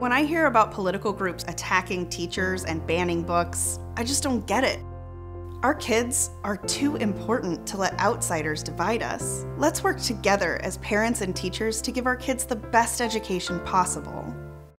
When I hear about political groups attacking teachers and banning books, I just don't get it. Our kids are too important to let outsiders divide us. Let's work together as parents and teachers to give our kids the best education possible.